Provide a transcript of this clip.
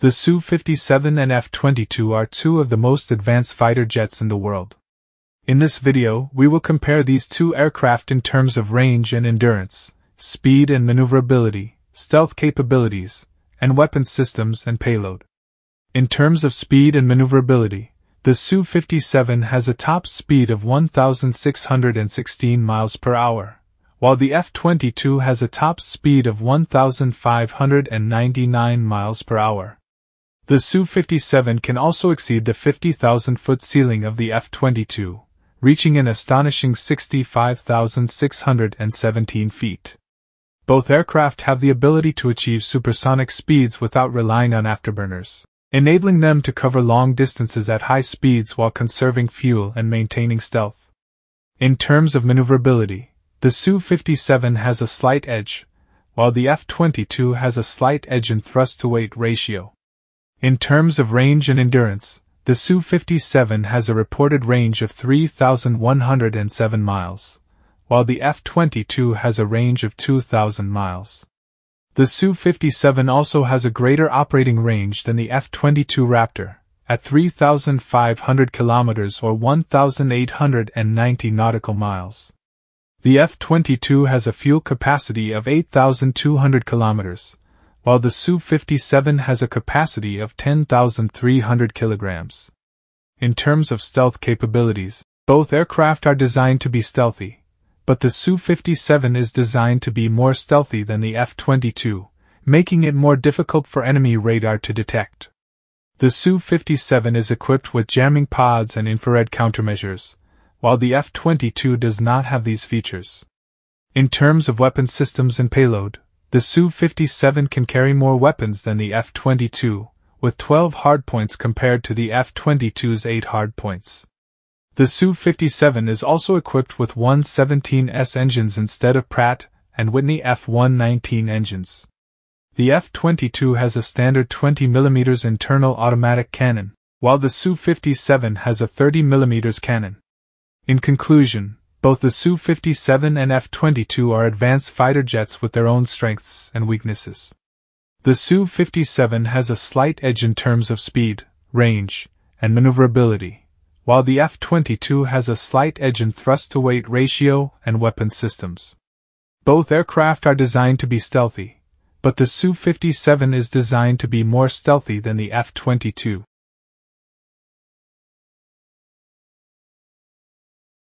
The Su-57 and F-22 are two of the most advanced fighter jets in the world. In this video, we will compare these two aircraft in terms of range and endurance, speed and maneuverability, stealth capabilities, and weapon systems and payload. In terms of speed and maneuverability, the Su-57 has a top speed of 1,616 miles per hour, while the F-22 has a top speed of 1,599 miles per hour. The Su-57 can also exceed the 50,000-foot ceiling of the F-22, reaching an astonishing 65,617 feet. Both aircraft have the ability to achieve supersonic speeds without relying on afterburners enabling them to cover long distances at high speeds while conserving fuel and maintaining stealth. In terms of maneuverability, the Su-57 has a slight edge, while the F-22 has a slight edge in thrust-to-weight ratio. In terms of range and endurance, the Su-57 has a reported range of 3,107 miles, while the F-22 has a range of 2,000 miles. The Su-57 also has a greater operating range than the F-22 Raptor, at 3,500 kilometers or 1,890 nautical miles. The F-22 has a fuel capacity of 8,200 kilometers, while the Su-57 has a capacity of 10,300 kilograms. In terms of stealth capabilities, both aircraft are designed to be stealthy, but the Su-57 is designed to be more stealthy than the F-22, making it more difficult for enemy radar to detect. The Su-57 is equipped with jamming pods and infrared countermeasures, while the F-22 does not have these features. In terms of weapon systems and payload, the Su-57 can carry more weapons than the F-22, with 12 hardpoints compared to the F-22's 8 hardpoints. The Su-57 is also equipped with 117S engines instead of Pratt and Whitney F-119 engines. The F-22 has a standard 20mm internal automatic cannon, while the Su-57 has a 30mm cannon. In conclusion, both the Su-57 and F-22 are advanced fighter jets with their own strengths and weaknesses. The Su-57 has a slight edge in terms of speed, range, and maneuverability, while the F 22 has a slight edge in thrust to weight ratio and weapon systems. Both aircraft are designed to be stealthy, but the Su 57 is designed to be more stealthy than the F 22.